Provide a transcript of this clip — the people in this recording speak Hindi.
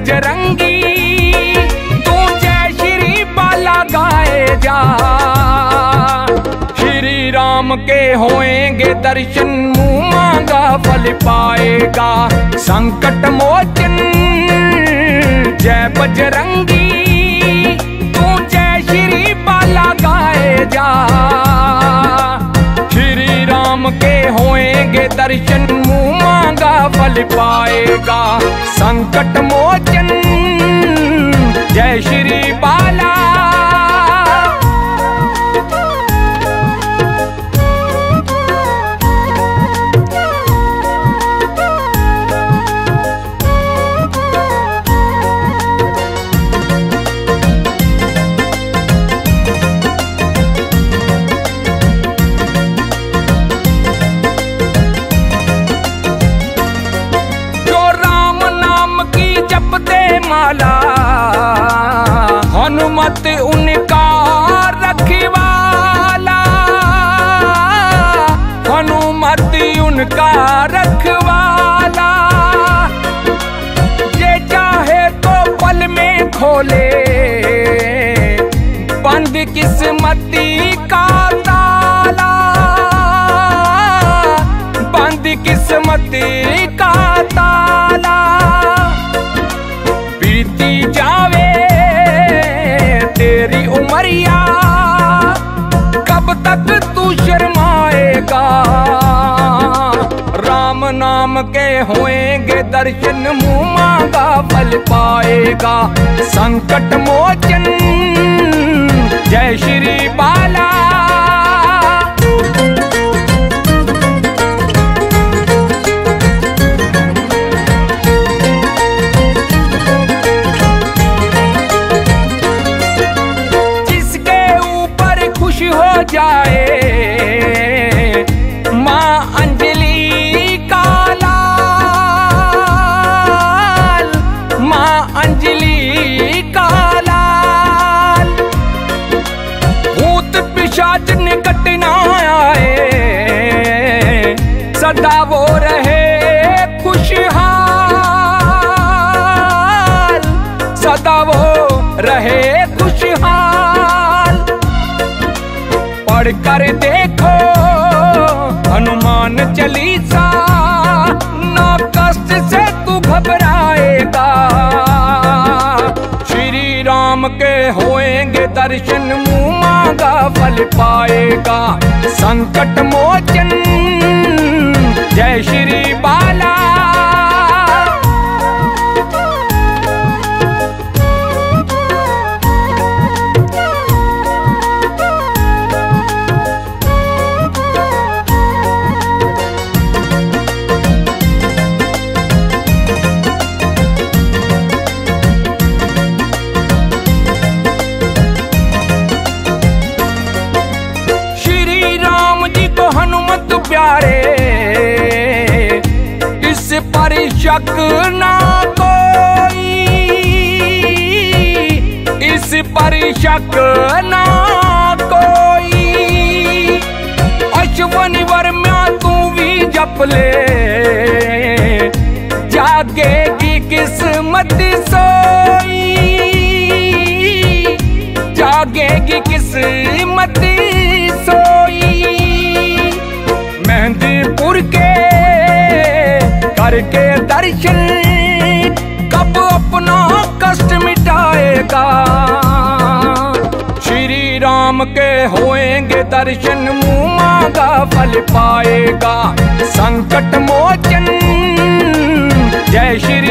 बजरंगी, तू जय श्री बाला गाए जा। श्री राम के होएँगे दर्शन मुँह मांगा फल पाएगा। संकट मोचन, जय बजरंगी, तू जय श्री बाला गाए जा। श्री राम के होएँगे दर्शन मुँह मांगा फल पाएगा। संकट हनुमत उनका रखवाला। हनुमत उनका रखवाला। ये चाहे तो पल में खोले, बंद किस्मती का ताला। बंद किस्मती के होएँगे दर्शन मुँह मांगा फल पाएगा। संकट मोचन जय श्री बाला। जाए अंजलि का लाल। भूत पिशाच निकट ना आए। सदा वो रहे खुशहाल। सदा वो रहे खुशहाल। पढ़ कर देखो, हनुमान चालीसा। दर्शन मुँह मांगा फल पाएगा। संकट मोचन जय श्री बाला। पर शक ना कोई। इस पर शक ना कोई। अश्वनी वर्मा, तू भी जप ले। जागेगी किस्मत सोई। जागेगी किस्मत करके दर्शन, कब अपना कष्ट मिटाएगा? श्री राम के होएँगे दर्शन, मुँह मांगा फल पाएगा। संकट मोचन, जय श्री